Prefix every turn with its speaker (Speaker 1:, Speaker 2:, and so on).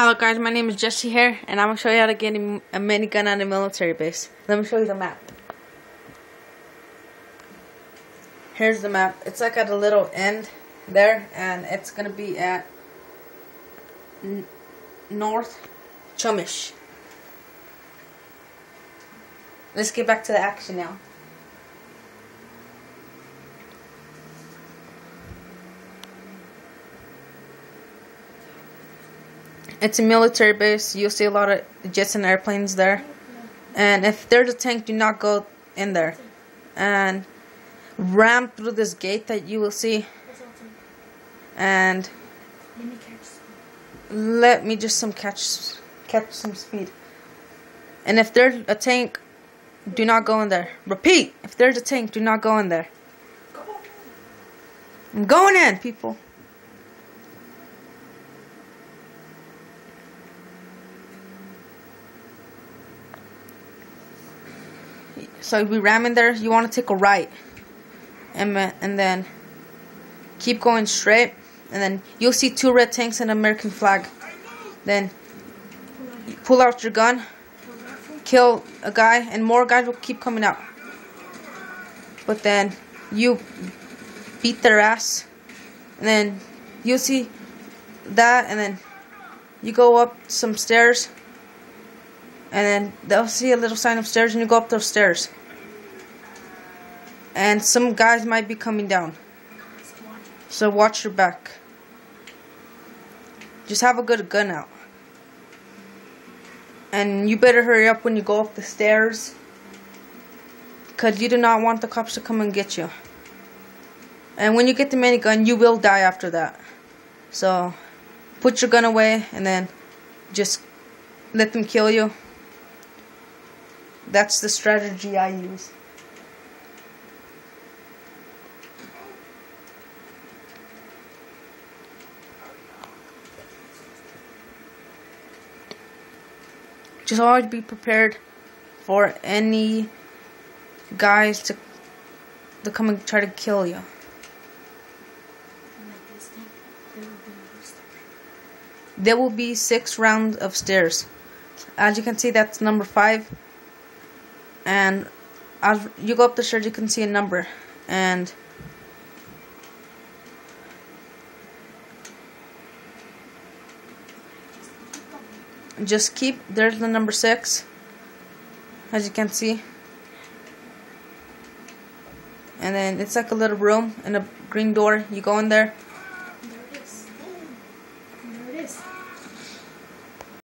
Speaker 1: Hello guys, my name is Jesse here, and I'm going to show you how to get a minigun on a military base. Let me show you the map. Here's the map. It's like at a little end there, and it's going to be at North Chumash. Let's get back to the action now. It's a military base. You'll see a lot of jets and airplanes there. And if there's a tank, do not go in there. And ram through this gate that you will see. And let me just some catch catch some speed. And if there's a tank, do not go in there. Repeat, if there's a tank, do not go in there. I'm going in, people. So we ram in there, you want to take a right. And, and then keep going straight. And then you'll see two red tanks and an American flag. Then pull out your gun, kill a guy, and more guys will keep coming out. But then you beat their ass. And then you'll see that, and then you go up some stairs and then they'll see a little sign upstairs and you go up those stairs. And some guys might be coming down. So watch your back. Just have a good gun out. And you better hurry up when you go up the stairs because you do not want the cops to come and get you. And when you get the minigun you will die after that. So put your gun away and then just let them kill you that's the strategy I use. Just always be prepared for any guys to to come and try to kill you. There will be six rounds of stairs. As you can see, that's number five and as you go up the stairs you can see a number and just keep there's the number six as you can see. And then it's like a little room and a green door. You go in there